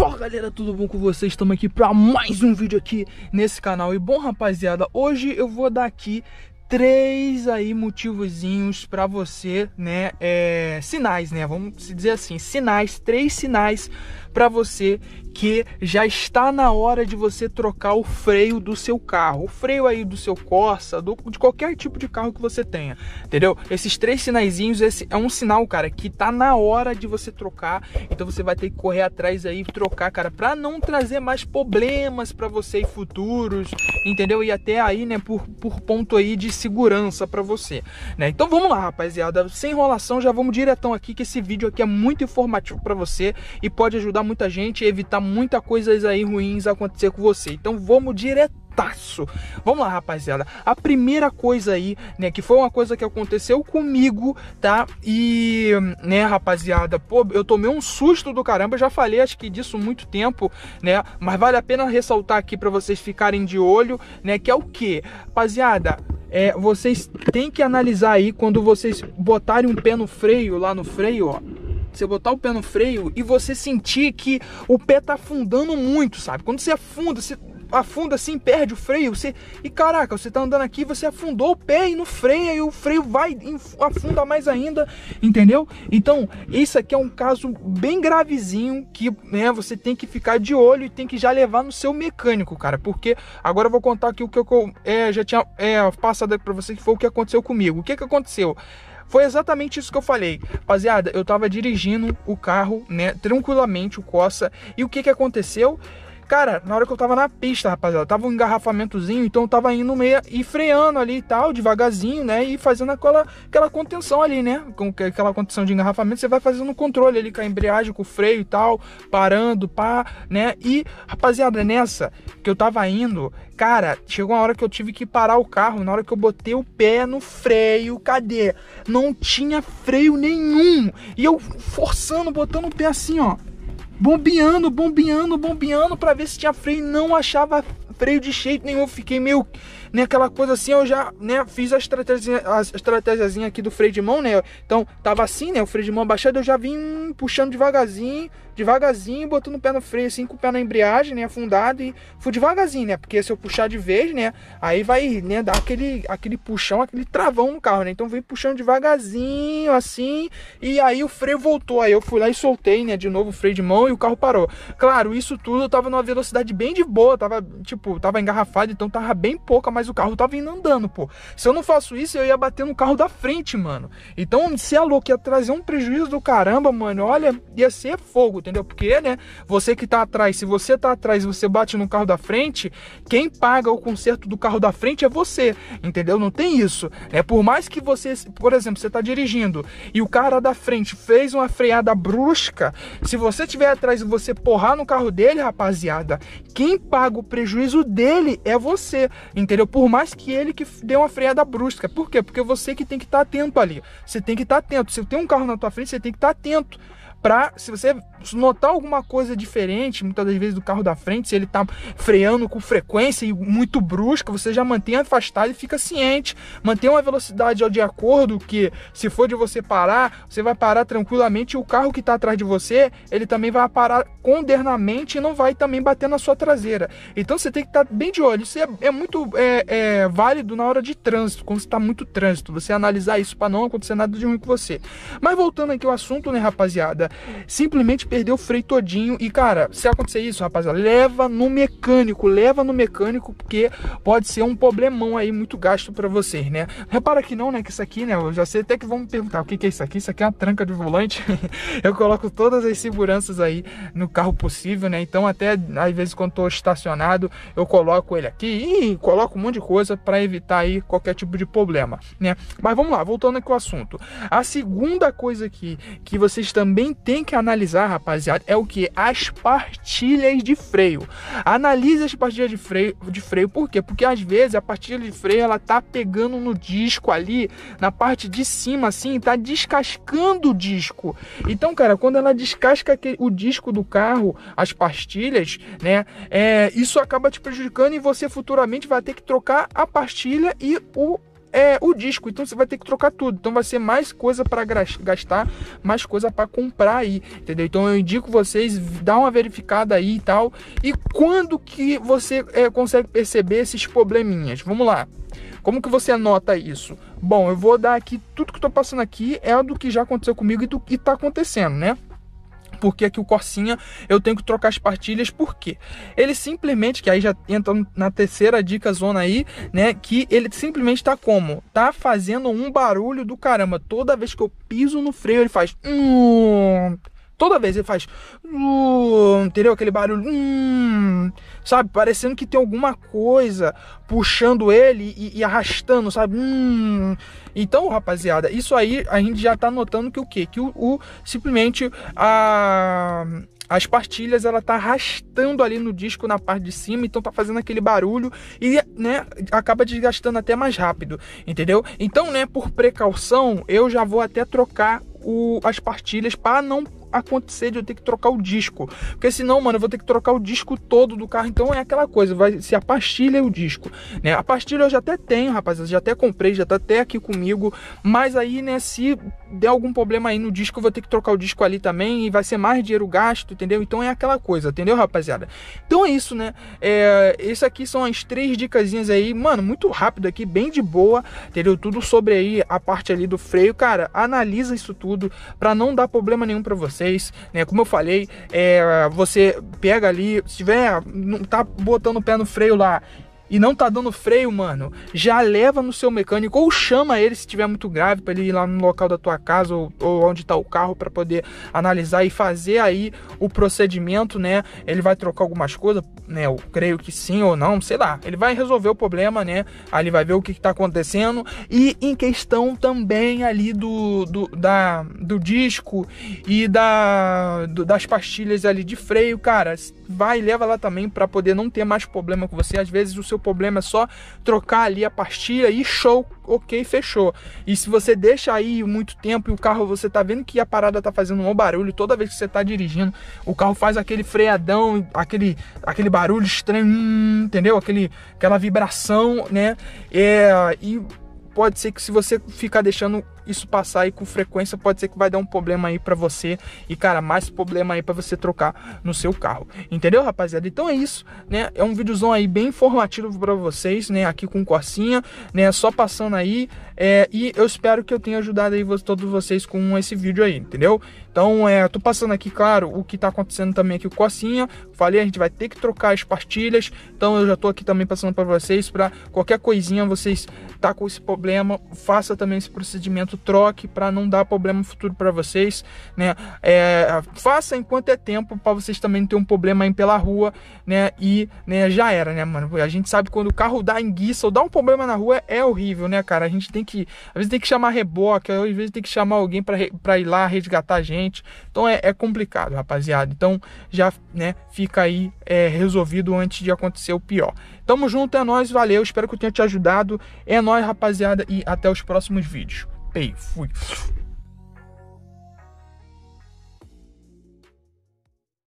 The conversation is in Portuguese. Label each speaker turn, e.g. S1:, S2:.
S1: Fala galera, tudo bom com vocês? Estamos aqui para mais um vídeo aqui nesse canal. E bom rapaziada, hoje eu vou dar aqui três aí motivozinhos para você, né? É, sinais, né? Vamos dizer assim, sinais, três sinais para você que já está na hora de você trocar o freio do seu carro, o freio aí do seu Corsa, do, de qualquer tipo de carro que você tenha, entendeu? Esses três sinaizinhos, esse é um sinal, cara, que tá na hora de você trocar, então você vai ter que correr atrás aí trocar, cara, para não trazer mais problemas para você em futuros, entendeu? E até aí, né, por, por ponto aí de segurança para você, né? Então vamos lá, rapaziada, sem enrolação, já vamos diretão aqui que esse vídeo aqui é muito informativo para você e pode ajudar muita gente a evitar muita coisas aí ruins acontecer com você. Então vamos diretaço. Vamos lá, rapaziada. A primeira coisa aí, né, que foi uma coisa que aconteceu comigo, tá? E, né, rapaziada, pô, eu tomei um susto do caramba, já falei acho que disso muito tempo, né? Mas vale a pena ressaltar aqui para vocês ficarem de olho, né, que é o que? Rapaziada, é, vocês têm que analisar aí quando vocês botarem um pé no freio, lá no freio, ó você botar o pé no freio e você sentir que o pé tá afundando muito, sabe? Quando você afunda, você afunda assim, perde o freio, você e caraca, você tá andando aqui, você afundou o pé e no freio e o freio vai afunda mais ainda, entendeu? Então, isso aqui é um caso bem gravezinho que, né, você tem que ficar de olho e tem que já levar no seu mecânico, cara, porque agora eu vou contar aqui o que eu é, já tinha é, passado para você que foi o que aconteceu comigo. O que que aconteceu? Foi exatamente isso que eu falei. Rapaziada, eu tava dirigindo o carro, né, tranquilamente, o Coça, e o que que aconteceu? Cara, na hora que eu tava na pista, rapaziada, tava um engarrafamentozinho, então eu tava indo meio e freando ali e tal, devagarzinho, né? E fazendo aquela, aquela contenção ali, né? Com aquela contenção de engarrafamento, você vai fazendo controle ali com a embreagem, com o freio e tal, parando, pá, né? E, rapaziada, nessa que eu tava indo, cara, chegou uma hora que eu tive que parar o carro, na hora que eu botei o pé no freio, cadê? Não tinha freio nenhum. E eu forçando, botando o pé assim, ó bombeando, bombeando, bombeando para ver se tinha freio, não achava freio de jeito nenhum, fiquei meio naquela né, coisa assim, eu já, né, fiz a estratégia, a estratégiazinha aqui do freio de mão, né? Então, tava assim, né, o freio de mão abaixado, eu já vim puxando devagarzinho, devagarzinho, botando o pé no freio assim, com o pé na embreagem, né, afundado e fui devagarzinho, né? Porque se eu puxar de vez, né, aí vai, né, dar aquele aquele puxão, aquele travão no carro, né? Então vem puxando devagarzinho assim, e aí o freio voltou, aí eu fui lá e soltei, né, de novo o freio de mão e o carro parou. Claro, isso tudo eu tava numa velocidade bem de boa, tava tipo, tava engarrafado, então tava bem pouca, o carro tava indo andando, pô. Se eu não faço isso, eu ia bater no carro da frente, mano. Então, se é louco, ia trazer um prejuízo do caramba, mano, olha, ia ser fogo, entendeu? Porque, né, você que tá atrás, se você tá atrás e você bate no carro da frente, quem paga o conserto do carro da frente é você, entendeu? Não tem isso. É por mais que você, por exemplo, você tá dirigindo e o cara da frente fez uma freada brusca, se você tiver atrás e você porrar no carro dele, rapaziada, quem paga o prejuízo dele é você, entendeu? Por mais que ele que dê uma freada brusca. Por quê? Porque você que tem que estar tá atento ali. Você tem que estar tá atento. Se tem um carro na tua frente, você tem que estar tá atento para se você notar alguma coisa diferente, muitas das vezes do carro da frente, se ele tá freando com frequência e muito brusca, você já mantém afastado e fica ciente. Mantém uma velocidade de acordo que se for de você parar, você vai parar tranquilamente e o carro que está atrás de você, ele também vai parar condernamente e não vai também bater na sua traseira. Então você tem que estar tá bem de olho. Isso é, é muito é, é, válido na hora de trânsito, quando está muito trânsito, você analisar isso para não acontecer nada de ruim com você. Mas voltando aqui ao assunto, né, rapaziada? Simplesmente perdeu o freio todinho. E, cara, se acontecer isso, rapaziada, leva no mecânico, leva no mecânico, porque pode ser um problemão aí muito gasto para vocês, né? Repara que não, né? Que isso aqui, né? Eu já sei até que vão me perguntar o que, que é isso aqui. Isso aqui é uma tranca de volante. eu coloco todas as seguranças aí no carro possível, né? Então, até às vezes quando tô estacionado, eu coloco ele aqui e coloco um monte de coisa para evitar aí qualquer tipo de problema, né? Mas vamos lá, voltando aqui ao assunto. A segunda coisa aqui que vocês também tem que analisar, rapaziada, é o que? As partilhas de freio. Analise as partilhas de freio, de freio, por quê? Porque às vezes a partilha de freio ela tá pegando no disco ali, na parte de cima, assim, tá descascando o disco. Então, cara, quando ela descasca o disco do carro, as pastilhas, né, é, isso acaba te prejudicando e você futuramente vai ter que trocar a pastilha e o é, o disco. Então você vai ter que trocar tudo. Então vai ser mais coisa para gastar, mais coisa para comprar aí, entendeu? Então eu indico vocês dar uma verificada aí e tal. E quando que você é, consegue perceber esses probleminhas? Vamos lá. Como que você anota isso? Bom, eu vou dar aqui tudo que eu tô passando aqui é do que já aconteceu comigo e do que tá acontecendo, né? Porque aqui o Corsinha eu tenho que trocar as partilhas, por quê? Ele simplesmente, que aí já entra na terceira dica zona aí, né, que ele simplesmente tá como? Tá fazendo um barulho do caramba, toda vez que eu piso no freio ele faz... Hum, Toda vez ele faz. Uh, entendeu? Aquele barulho. Uh, sabe? Parecendo que tem alguma coisa puxando ele e, e arrastando, sabe? Uh. Então, rapaziada, isso aí a gente já tá notando que o quê? Que o, o simplesmente a as pastilhas ela tá arrastando ali no disco na parte de cima, então tá fazendo aquele barulho e, né, acaba desgastando até mais rápido, entendeu? Então, né, por precaução, eu já vou até trocar o, as pastilhas para não acontecer de eu ter que trocar o disco. Porque senão, mano, eu vou ter que trocar o disco todo do carro. Então é aquela coisa, vai ser a pastilha e o disco, né? A pastilha eu já até tenho, rapaziada, já até comprei, já tá até aqui comigo. Mas aí, né, se der algum problema aí no disco, eu vou ter que trocar o disco ali também e vai ser mais dinheiro gasto, entendeu? Então é aquela coisa, entendeu, rapaziada? Então é isso, né? É, esse aqui são as três dicasinhas aí, mano, muito rápido aqui, bem de boa, entendeu? Tudo sobre aí a parte ali do freio, cara, analisa isso tudo para não dar problema nenhum para vocês, né? Como eu falei, é, você pega ali, se tiver, não tá botando o pé no freio lá e não tá dando freio, mano, já leva no seu mecânico ou chama ele se tiver muito grave para ele ir lá no local da tua casa ou, ou onde tá o carro para poder analisar e fazer aí o procedimento, né? Ele vai trocar algumas coisas, né? Eu creio que sim ou não, sei lá. Ele vai resolver o problema, né? Aí vai ver o que, que tá acontecendo e em questão também ali do, do, da, do disco e da, do, das pastilhas ali de freio, cara, vai leva lá também para poder não ter mais problema com você. Às vezes o seu problema é só trocar ali a pastilha e show, ok, fechou. E se você deixa aí muito tempo e o carro você tá vendo que a parada tá fazendo um barulho toda vez que você tá dirigindo, o carro faz aquele freadão, aquele, aquele barulho estranho, hum, entendeu? Aquele, aquela vibração, né? É, e pode ser que se você ficar deixando isso passar aí com frequência, pode ser que vai dar um problema aí para você e cara, mais problema aí para você trocar no seu carro. Entendeu, rapaziada? Então é isso, né? É um videozão aí bem informativo para vocês, né? Aqui com Corsinha, né? Só passando aí é, e eu espero que eu tenha ajudado aí todos vocês com esse vídeo aí, entendeu? Então, é, tô passando aqui, claro, o que tá acontecendo também aqui com Corsinha. Falei, a gente vai ter que trocar as pastilhas. Então, eu já tô aqui também passando para vocês para qualquer coisinha vocês tá com esse problema, faça também esse procedimento troque para não dar problema futuro para vocês, né? É, faça enquanto é tempo para vocês também não ter um problema aí pela rua, né? E né, já era, né, mano? A gente sabe quando o carro dá enguiça ou dá um problema na rua é horrível, né, cara? A gente tem que, às vezes tem que chamar reboque, às vezes tem que chamar alguém para ir lá resgatar a gente. Então é, é, complicado, rapaziada. Então já, né, fica aí é, resolvido antes de acontecer o pior. Tamo junto, é nóis, valeu. Espero que eu tenha te ajudado. É nóis, rapaziada, e até os próximos vídeos. Ei, fui.